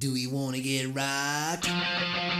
Do we wanna get right?